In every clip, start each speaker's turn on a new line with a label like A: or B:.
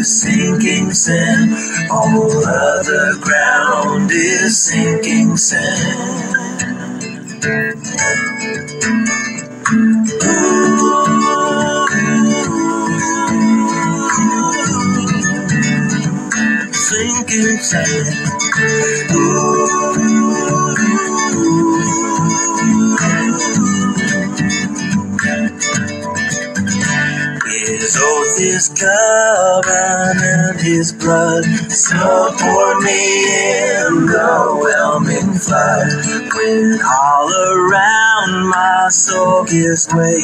A: is sinking sand. All other ground is sinking sand. Sinking sand. Oath, his covenant, his blood support me in the whelming flood. When all around my soul gives way,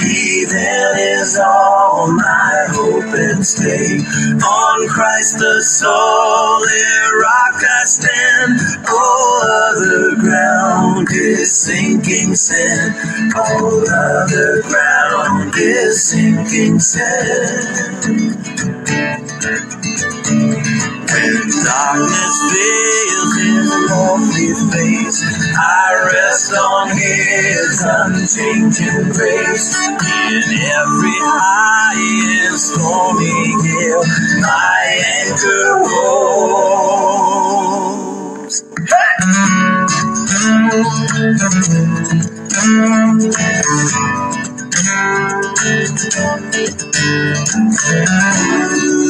A: he then is all my hope and stay. On Christ the solid rock I stand. All other ground is sinking sand. All other ground is sinking sand. When darkness veils his lofty face, I rest on his unchanging grace. In every high and stormy gale, my anchor holds. And he shall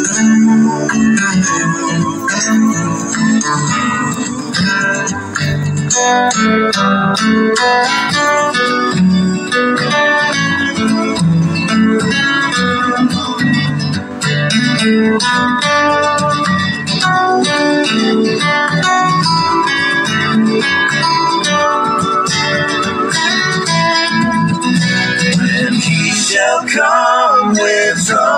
A: come. with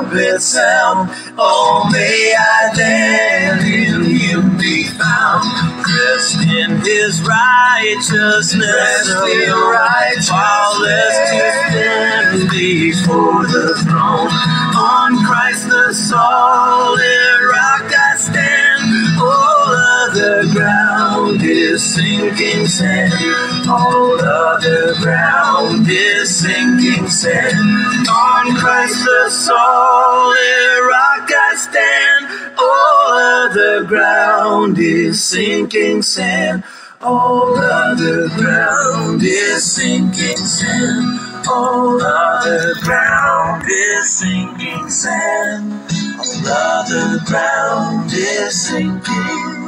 A: trumpet sound. Oh, may I then in him be found. Dressed in his righteousness, still right, flawless to stand before the throne. On Christ the solid rock is sinking sand. All other ground is sinking sand. On Christ the solid rock I stand. All other ground is sinking sand. All other ground is sinking sand. All other ground is sinking sand. All other ground is sinking